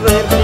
Super.